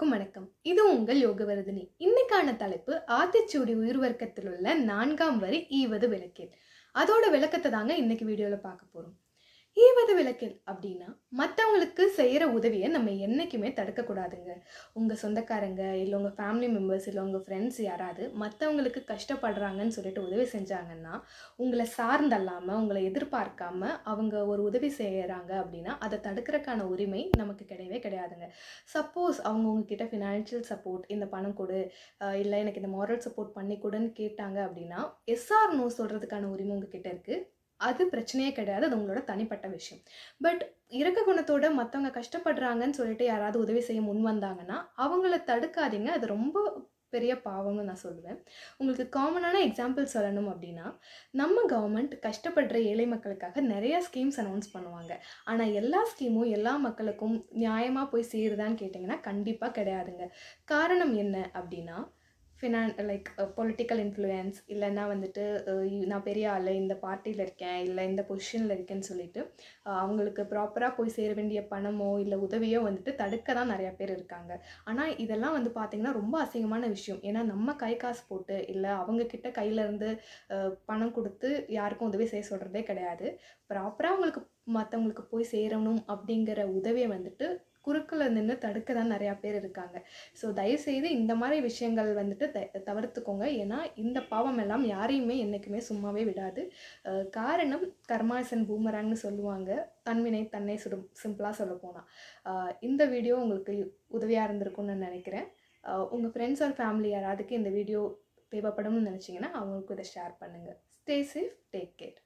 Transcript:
அனைவருக்கும் வணக்கம். இது உங்கள் யோகவர்தினி. இன்னைக்கான தலைப்பு ஆத்திச்சூடி உயிர் உள்ள நான்காம் வரி ஈவது விளக்கேல் அதோட விளக்கத்தை தாங்க இன்னைக்கு வீடியோவில் பார்க்க போகிறோம் ஈவது விளக்கில் அப்படின்னா மற்றவங்களுக்கு செய்கிற உதவியை நம்ம என்றைக்குமே தடுக்கக்கூடாதுங்க உங்கள் சொந்தக்காரங்க இல்லை உங்கள் ஃபேமிலி மெம்பர்ஸ் இல்லை உங்கள் ஃப்ரெண்ட்ஸ் யாராவது மற்றவங்களுக்கு கஷ்டப்படுறாங்கன்னு சொல்லிட்டு உதவி செஞ்சாங்கன்னா உங்களை சார்ந்தல்லாமல் உங்களை எதிர்பார்க்காம அவங்க ஒரு உதவி செய்கிறாங்க அப்படின்னா அதை தடுக்கிறதுக்கான உரிமை நமக்கு கிடையவே கிடையாதுங்க. சப்போஸ் அவங்க உங்ககிட்ட ஃபினான்ஷியல் சப்போர்ட் இந்த பணம் கொடு இல்லை எனக்கு இந்த மாரல் சப்போர்ட் பண்ணி கொடுன்னு கேட்டாங்க அப்படின்னா எஸ்ஆர் நோ சொல்கிறதுக்கான உரிமை உங்ககிட்ட இருக்குது அது பிரச்சனையே கிடையாது அது உங்களோட தனிப்பட்ட விஷயம். பட் இறக்க குணத்தோட மற்றவங்க கஷ்டப்படுறாங்கன்னு சொல்லிட்டு யாராவது உதவி செய்ய முன் வந்தாங்கன்னா அவங்கள தடுக்காதீங்க. அது ரொம்ப பெரிய பாவம்னு நான் சொல்லுவேன். உங்களுக்கு காமனான எக்ஸாம்பிள் சொல்லணும் அப்படின்னா நம்ம கவர்மெண்ட் கஷ்டப்படுற ஏழை மக்களுக்காக நிறைய ஸ்கீம்ஸ் அனௌன்ஸ் பண்ணுவாங்க. ஆனால் எல்லா ஸ்கீமும் எல்லா மக்களுக்கும் நியாயமாக போய் சேருதான்னு கேட்டிங்கன்னா கண்டிப்பாக கிடையாதுங்க. காரணம் என்ன அப்படின்னா ஃபினான் லைக் பொலிட்டிக்கல் இன்ஃப்ளூயன்ஸ் இல்லைன்னா வந்துட்டு நான் பெரிய ஆள் இந்த பார்ட்டியில் இருக்கேன் இல்லை இந்த பொசிஷனில் இருக்கேன்னு சொல்லிட்டு அவங்களுக்கு ப்ராப்பராக போய் சேர வேண்டிய பணமோ இல்லை உதவியோ வந்துட்டு தடுக்க தான் நிறையா பேர் இருக்காங்க. ஆனால் இதெல்லாம் வந்து பார்த்திங்கன்னா ரொம்ப அசிங்கமான விஷயம். ஏன்னா நம்ம கை காசு போட்டு இல்லை அவங்கக்கிட்ட கையிலேருந்து பணம் கொடுத்து யாருக்கும் உதவி செய்ய சொல்கிறதே கிடையாது. ப்ராப்பராக அவங்களுக்கு மற்றவங்களுக்கு போய் சேரணும் அப்படிங்கிற உதவியை வந்துட்டு குறுக்கில் நின்று தடுக்க தான் நிறையா பேர் இருக்காங்க. ஸோ தயவுசெய்து இந்த மாதிரி விஷயங்கள் வந்துட்டு த தவிர்த்துக்கோங்க. ஏன்னா இந்த பாவம் எல்லாம் யாரையுமே என்றைக்குமே சும்மாவே விடாது. காரணம் கர்மாசன் பூமராங்னு சொல்லுவாங்க. தன்வினை தன்னை சுடும் சிம்பிளாக சொல்ல போனால் இந்த வீடியோ உங்களுக்கு உதவியாக இருந்திருக்கும்னு நினைக்கிறேன். உங்கள் ஃப்ரெண்ட்ஸ் ஆர் ஃபேமிலி யாராவதுக்கு இந்த வீடியோ தேவைப்படும்னு நினச்சிங்கன்னா அவங்களுக்கு இதை ஷேர் பண்ணுங்கள் ஸ்டே சேஃப் டேக் கேர்